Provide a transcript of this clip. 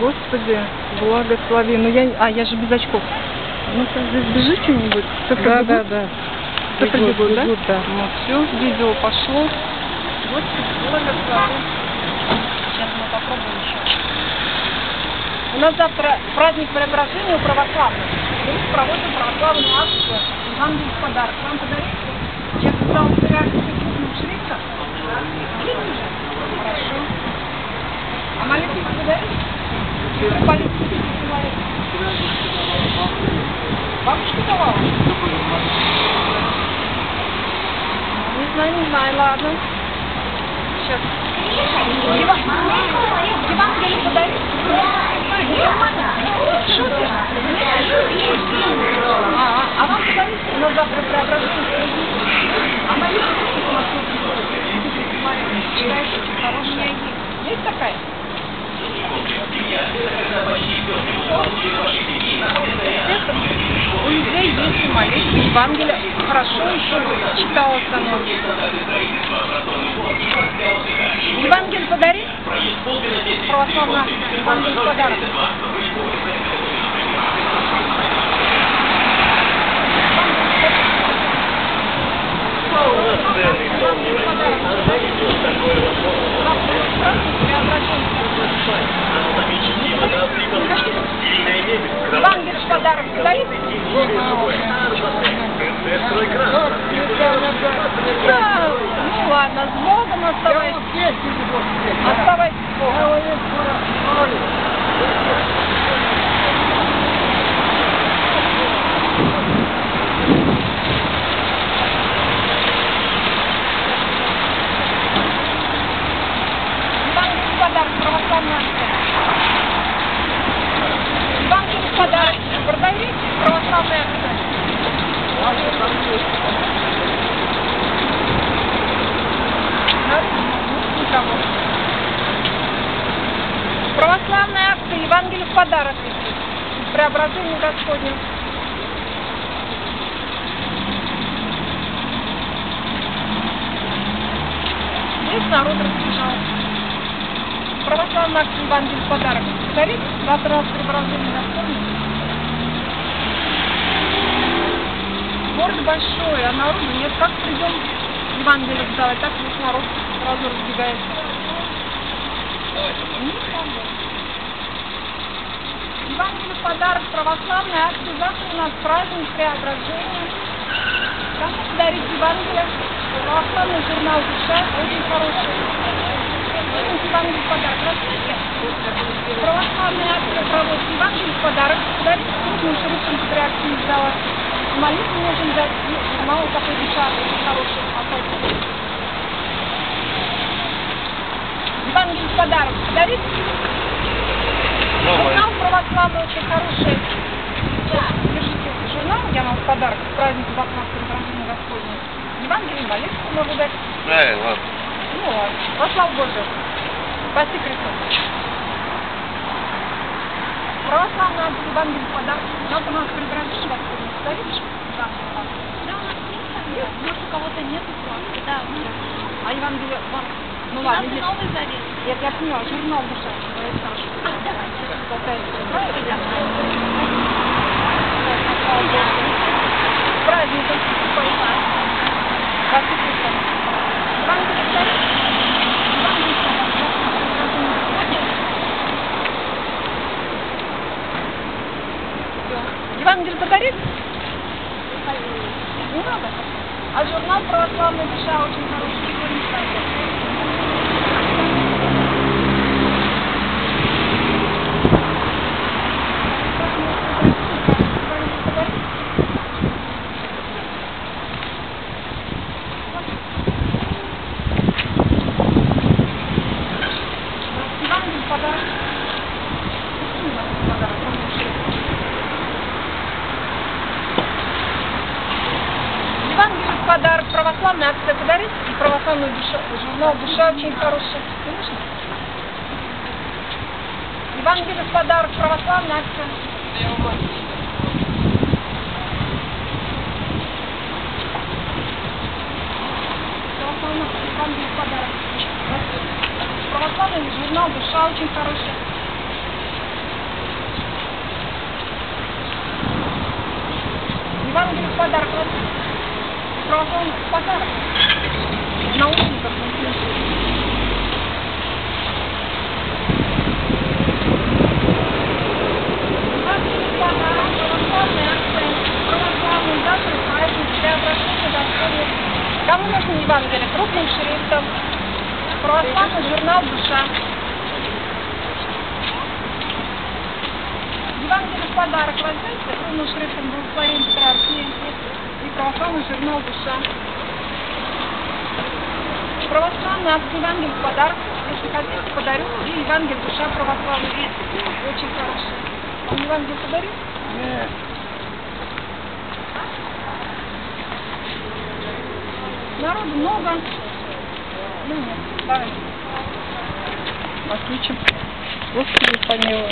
Господи, благослови. Ну я, а я же без очков. Ну-ка, здесь бежит что-нибудь? Да, да, да. Кто-то Бегут, бегут, да? бегут, да. Ну все, видео пошло. Господи, благослови. Сейчас мы попробуем еще. У нас завтра праздник преображения у православных. Мы проводим православную акцию «Ангел в подарок». Вам подарить? Сейчас стал реально крупным шрифтом. Видите же? Хорошо. А молитву подарить? Политики Бабушка давала? Не знаю, не знаю, ладно. Сейчас. Евангелие подарить? Шутер? А, а вам подарить? У нас завтра преображение. А Читаете, хорошая. Есть такая? У людей есть молитва, Евангелие хорошо еще читалось оно. Евангелие подари? Православная. Евангелие подарок. Ладно, с Богом оставайся. Оставайся с Богом. Евангелие подарок, православная акция. Евангелие подарок. Продавите православная акция. Никого. Православная акция Евангелие в подарок висит. Преображение Господне. Весь народ разбежался. Православная акция Евангелие в подарок. Повторите, завтра нас преображение Господне. Город большой, а народу нет. Как придем Евангелие сдавать, так весь народ сразу разбегается. Никого. Евангелие в подарок православной акции. Завтра у нас праздник преображения. Кому подарить Евангелие? Православный журнал «Душа» очень хороший. Праздник Евангелие в подарок. Рассмотрите. Православная акция проводит Евангелие в подарок. Подарить крупным шрифтом патриархии издала. Молитву можем дать. «Душа» очень хороший. Евангелие подарок. Подарить? Журнал православный очень хороший. Держите журнал, я вам в подарок. Праздник Бахмак преображения Господня. Евангелие молитву могу дать. Да, ладно. Ну ладно. Во славу Божию. Спаси Христос. Православная Евангелие подарок. Завтра у нас преображение Господня. Подаришь? Да. Да, может у кого-то нет иконки, да. у нас. А Евангелие вам? Ну ладно, здесь- Новый Завет. Нет, я поняла, журнал душа. Говорит, хорошо. Праздником. Спаси Христос. Евангелие подаришь? Евангелие в подарок. Всё. Евангелие подарить? Не надо. А журнал «Православная душа» очень хороший. Сегодня читайте. Евангелие в подарок. Евангелие в подарок. Евангелие в подарок, православная акция подарить и православную душа, журнал «Душа» очень хороший. Конечно. Евангелие в подарок, православная акция. Православная подарок. православный журнал «Душа» очень хороший. Евангелие в подарок в подарок. В наушниках он слышит. Кому нужно Евангелие? Крупным шрифтом. Православный журнал «Душа». Евангелие в подарок возьмите, крупным шрифтом благословение Патриархии и православный журнал «Душа». Православный акт Евангелие в подарок. Если хотите, подарю. И Евангелие «Душа» православный. Очень хороший. Вам Евангелие подарю? Нет. Народу много. Ну нет, давай. Отключим. Господи, помилуй.